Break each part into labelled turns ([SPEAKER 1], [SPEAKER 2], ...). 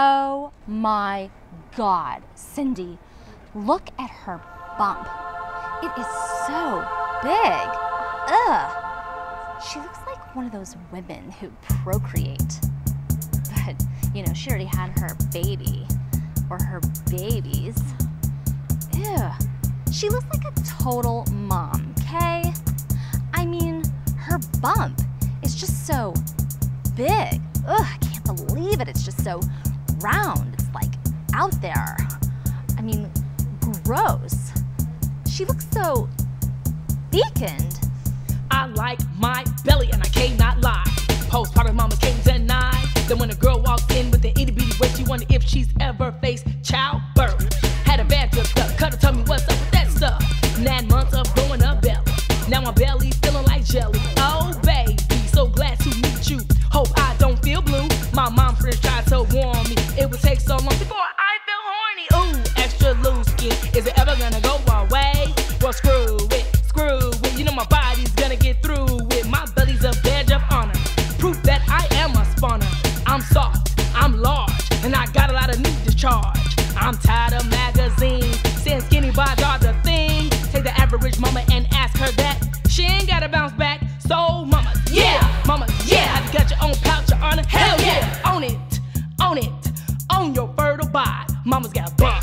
[SPEAKER 1] Oh my God, Cindy, look at her bump. It is so big. Ugh. She looks like one of those women who procreate. But, you know, she already had her baby or her babies. Ew. She looks like a total mom, okay? I mean, her bump is just so big. Ugh, I can't believe it. It's just so round. It's like out there. I mean, gross. She looks so beaconed.
[SPEAKER 2] I like my belly and I cannot lie. Postpartum mama can't deny. Then when a girl walks in with an itty bitty waist, you wonder if she's ever faced childbirth. Had a bad drip up, cut her, tell me what's up with that stuff. Nine months of growing a belly. Now my belly's feeling like jelly. Is it ever gonna go away? Well, screw it, screw it. You know my body's gonna get through it. My belly's a badge of honor. Proof that I am a spawner. I'm soft, I'm large, and I got a lot of need to charge. I'm tired of magazines saying skinny bodies are the thing. Take the average mama and ask her that. She ain't gotta bounce back. So, mama, yeah, mama, yeah. Have you got your own pouch of honor? Hell yeah, own it, own it, own your fertile body. Mama's got bump.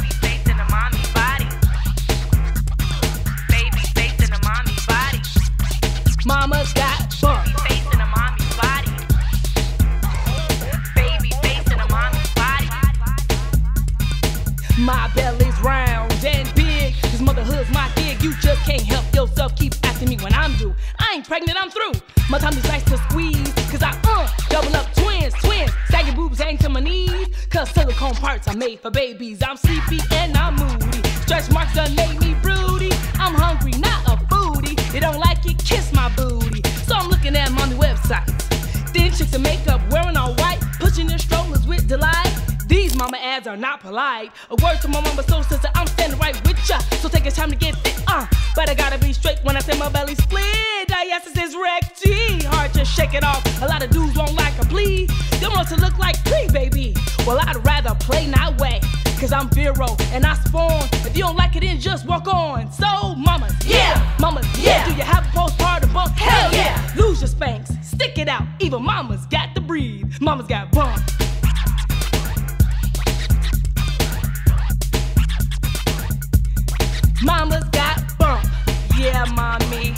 [SPEAKER 2] Mama's got.
[SPEAKER 3] Face in a mommy body. Baby face in a mommy body.
[SPEAKER 2] My belly's round and big. Cause motherhood's my gig. You just can't help yourself. Keep asking me when I'm due. I ain't pregnant, I'm through. My tummy's nice to squeeze. Cause I uh double up twins, twins. Saggy boobs hang to my knees. Cause silicone parts are made for babies. I'm sleepy and I'm moody. Stretch marks done made me websites. Thin chicks in makeup wearing all white, pushing their strollers with delight. These mama ads are not polite. A word to my mama soul sister, I'm standing right with ya. So take your time to get fit, uh. But I gotta be straight when I say my belly split. Diastasis is recti. Hard to shake it off. A lot of dudes won't like a plea. They want to look like pre baby. Well, I'd rather play not way. Cause I'm Vero and I spawn. If you don't like it, then just walk on. So, mamas, yeah, mamas, yeah. Do you have a postpartum Even mamas got to breathe. Mamas got bump. Mama's got bump, yeah, mommy.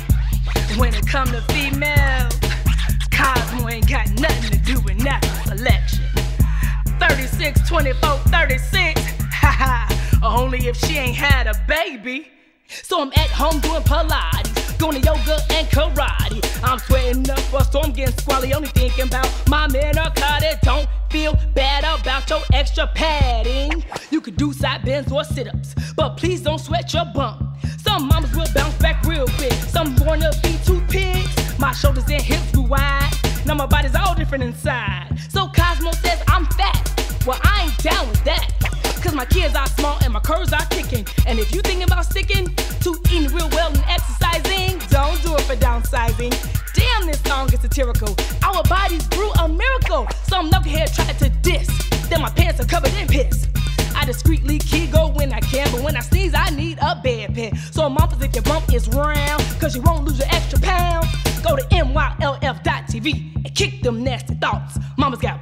[SPEAKER 2] When it come to female, Cosmo ain't got nothing to do with natural selection. 36, 24, 36, haha, only if she ain't had a baby. So I'm at home doing Pilates, going to yoga and karate. I'm sweating up a storm, getting squally, only thinking about my menarcata. Don't feel bad about your extra padding. You could do side bends or sit ups, but please don't sweat your bump. Some mamas will bounce back real quick, some born to be two pigs. My shoulders and hips grew wide, now my body's all different inside. So Cosmo says I'm fat, well, I ain't down with that. Cause my kids are small and my curves are kicking. And if you thinking about sticking to eating real well and exercising, don't do it for downsizing. Damn, this song is satirical. Our bodies grew a miracle. Some knucklehead tried to diss. Then my pants are covered in piss. I discreetly Kegel when I can, but when I sneeze, I need a bedpan. So, mamas, if your bump is round, cause you won't lose your extra pounds, go to MYLF.tv and kick them nasty thoughts. Mama's got